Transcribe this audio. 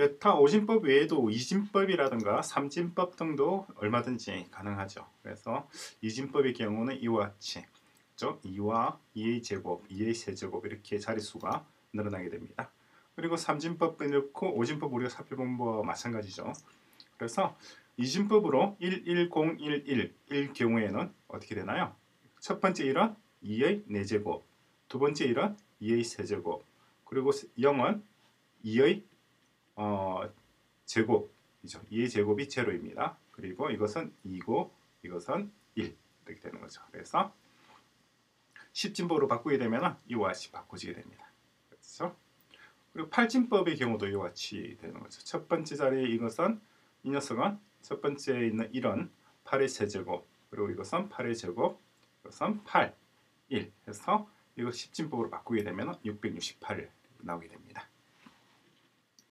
여타 오진법 외에도 이진법이라든가 삼진법 등도 얼마든지 가능하죠. 그래서 이진법의 경우는 이와 같이 즉 2와 2의 제곱, 2의 세제곱 이렇게 자릿수가 늘어나게 됩니다. 그리고 삼진법을 넣고 오진법 우리가 살펴본 거와 마찬가지죠. 그래서 이진법으로 11011일 경우에는 어떻게 되나요? 첫 번째 1은 2의 4제곱, 두 번째 1은 2의 세제곱, 그리고 0은 2의 어, 제곱이죠. 2의 제곱이 제로입니다. 그리고 이것은 2고 이것은 1 이렇게 되는 거죠. 그래서 10진법으로 바꾸게 되면 이와 같이 바꿔지게 됩니다. 그렇죠? 그리고 8진법의 경우도 이와 같이 되는 거죠. 첫 번째 자리에 이것은 이 녀석은 첫 번째에 있는 1은 8의 세제곱 그리고 이것은 8의 제곱 이것은 8, 1 해서 이거 10진법으로 바꾸게 되면 668 나오게 됩니다.